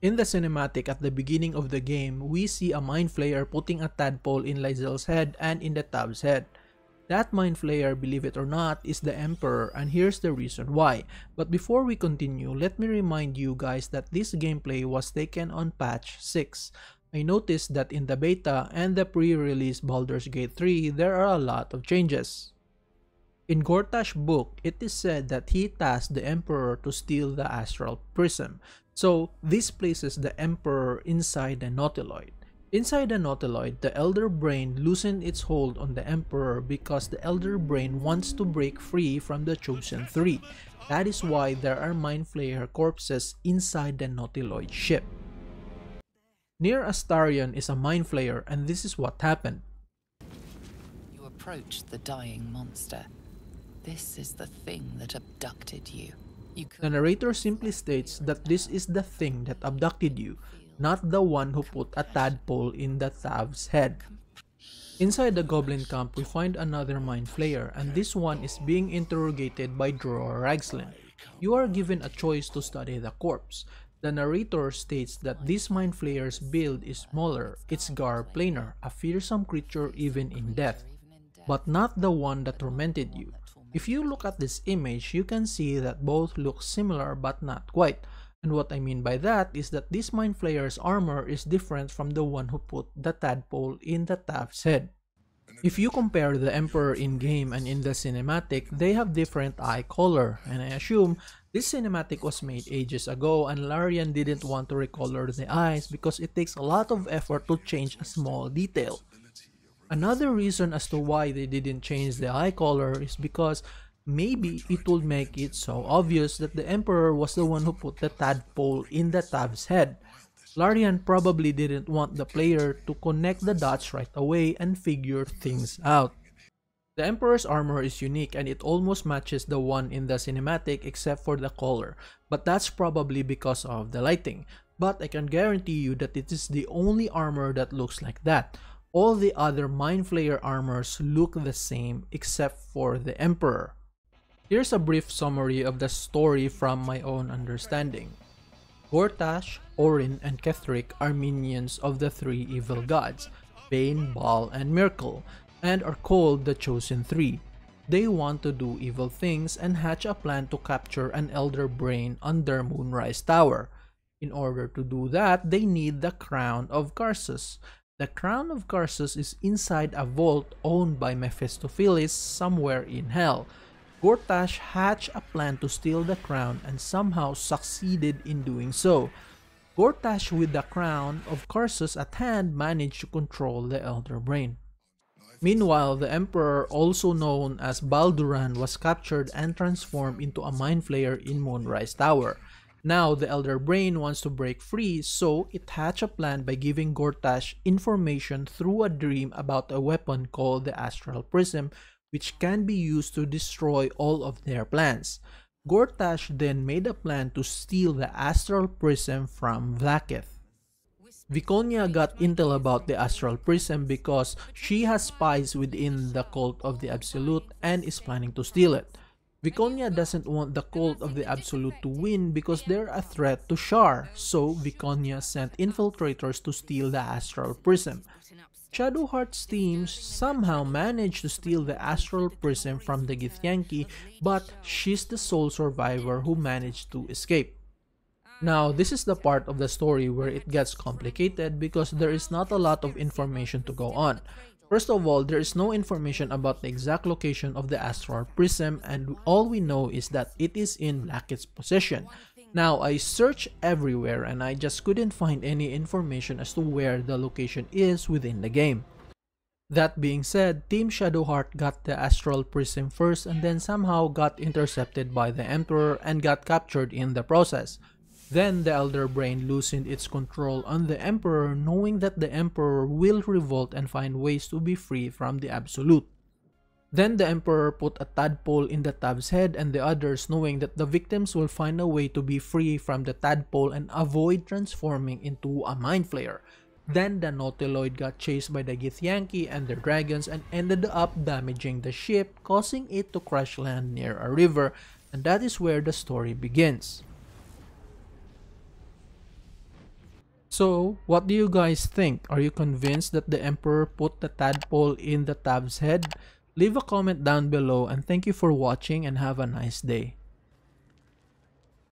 In the cinematic at the beginning of the game, we see a Mind Flayer putting a tadpole in Lae'zel's head and in the Tav's head. That Mind Flayer, believe it or not, is the Emperor and here's the reason why. But before we continue, let me remind you guys that this gameplay was taken on patch 6. I noticed that in the beta and the pre-release Baldur's Gate 3, there are a lot of changes. In Gortash's book, it is said that he tasked the Emperor to steal the Astral Prism, so this places the Emperor inside the Nautiloid. Inside the Nautiloid, the Elder Brain loosened its hold on the Emperor because the Elder Brain wants to break free from the Chosen Three. That is why there are Mind Flayer corpses inside the Nautiloid ship. Near Astarion is a Mind Flayer and this is what happened. You approach the dying monster. This is the thing that abducted you. you the narrator simply states that this is the thing that abducted you, not the one who put a tadpole in the Tav's head. Inside the goblin camp, we find another mind flayer, and this one is being interrogated by Dror Ragzlin. You are given a choice to study the corpse. The narrator states that this mind flayer's build is smaller, its gar planar, a fearsome creature even in death, but not the one that tormented you. If you look at this image, you can see that both look similar but not quite. And what I mean by that is that this Mind Flayer's armor is different from the one who put the tadpole in the Tav's head. If you compare the Emperor in-game and in the cinematic, they have different eye color, and I assume this cinematic was made ages ago and Larian didn't want to recolor the eyes because it takes a lot of effort to change a small detail. Another reason as to why they didn't change the eye color is because maybe it would make it so obvious that the Emperor was the one who put the tadpole in the Tav's head. Larian probably didn't want the player to connect the dots right away and figure things out. The Emperor's armor is unique and it almost matches the one in the cinematic except for the color, but that's probably because of the lighting. But I can guarantee you that it is the only armor that looks like that. All the other Mind Flayer armors look the same except for the Emperor. Here's a brief summary of the story from my own understanding. Gortash, Orin, and Ketheric are minions of the three evil gods, Bane, Baal, and Myrkul, and are called the Chosen Three. They want to do evil things and hatch a plan to capture an Elder Brain under Moonrise Tower. In order to do that, they need the Crown of Karsus, the crown of Karsus is inside a vault owned by Mephistopheles somewhere in hell. Gortash hatched a plan to steal the crown and somehow succeeded in doing so. Gortash with the crown of Karsus at hand managed to control the Elder Brain. Meanwhile, the Emperor, also known as Balduran, was captured and transformed into a Mind Flayer in Moonrise Tower. Now, the Elder Brain wants to break free, so it hatched a plan by giving Gortash information through a dream about a weapon called the Astral Prism, which can be used to destroy all of their plans. Gortash then made a plan to steal the Astral Prism from Vlaakith. Viconia got intel about the Astral Prism because she has spies within the Cult of the Absolute and is planning to steal it. Viconia doesn't want the cult of the Absolute to win because they're a threat to Shar, so Viconia sent infiltrators to steal the Astral Prism. Shadowheart's teams somehow managed to steal the Astral Prism from the Githyanki, but she's the sole survivor who managed to escape. Now, this is the part of the story where it gets complicated because there is not a lot of information to go on. First of all, there is no information about the exact location of the Astral Prism and all we know is that it is in Vlaakith's possession. Now, I searched everywhere and I just couldn't find any information as to where the location is within the game. That being said, Team Shadowheart got the Astral Prism first and then somehow got intercepted by the Emperor and got captured in the process. Then the Elder Brain loosened its control on the Emperor knowing that the Emperor will revolt and find ways to be free from the Absolute. Then the Emperor put a tadpole in the Tav's head and the others knowing that the victims will find a way to be free from the tadpole and avoid transforming into a Mind Flayer. Then the Nautiloid got chased by the Githyanki and their dragons and ended up damaging the ship, causing it to crash land near a river, and that is where the story begins. So, what do you guys think? Are you convinced that the Emperor put the tadpole in the Tav's head? Leave a comment down below and thank you for watching and have a nice day.